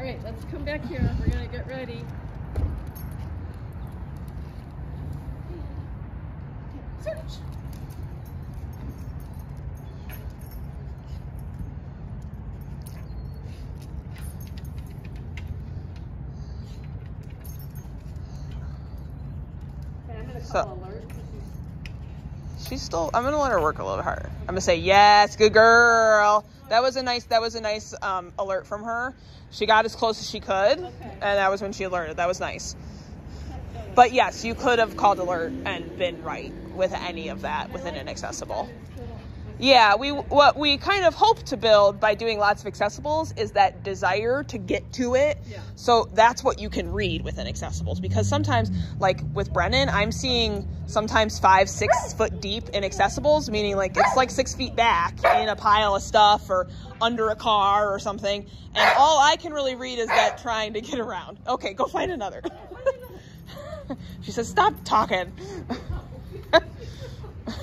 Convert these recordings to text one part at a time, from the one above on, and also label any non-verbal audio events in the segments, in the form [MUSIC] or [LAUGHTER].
All right, let's come back here. We're gonna get ready. Search. Okay, I'm gonna So- call alert. 'cause she's- She's still. I'm gonna let her work a little harder. I'm gonna say yes, good girl. That was a nice. That was a nice um, alert from her. She got as close as she could, Okay. and that was when she alerted. That was nice. But yes, you could have called alert and been right with any of that within inaccessible. Yeah, we what we kind of hope to build by doing lots of accessibles is that desire to get to it. Yeah. So that's what you can read within accessibles because sometimes, like with Brennan, I'm seeing sometimes five, six foot deep in accessibles, meaning like it's like six feet back in a pile of stuff or under a car or something, and all I can really read is that trying to get around. Okay, go find another. [LAUGHS] she says, "Stop talking." [LAUGHS] [LAUGHS]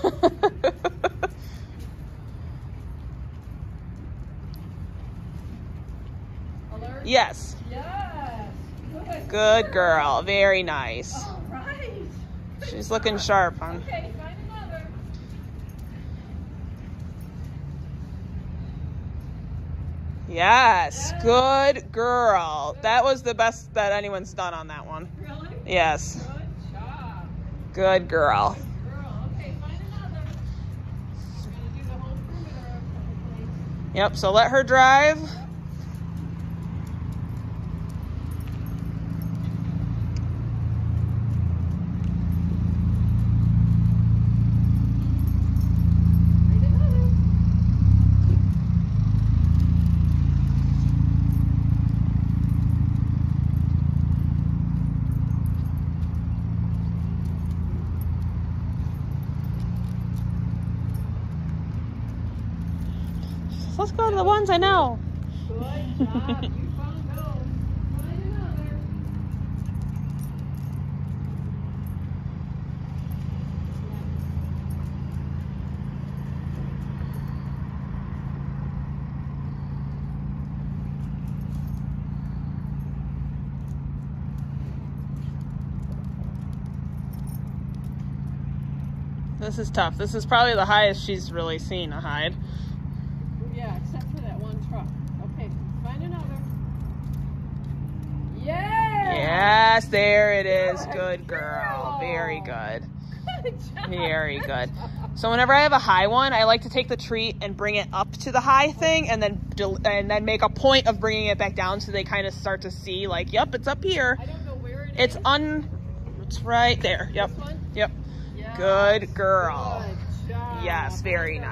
Alert. Yes. Yes. Good. Good girl. Very nice. Right. She's looking sharp, huh? Okay, find another. Yes. Good girl. That was the best that anyone's done on that one. Really? Yes. Good job. Good girl. Girl. Okay, find another. We're gonna do the whole perimeter of the place. Yep. So let her drive. Find another. Let's go to the ones I know. This is tough. This is probably the highest she's really seen a hide. Yeah, except for that one truck. Okay, find another. Yeah. Yes, there it is. Good girl. Very good. Good job. Very Good good. So whenever I have a high one, I like to take the treat and bring it up to the high thing, and then and then make a point of bringing it back down, so they kind of start to see like, yep, it's up here. I don't know where it is. It's un. It's right there. Yep. Yep. Yeah. Good girl. Good job. Yes, very nice.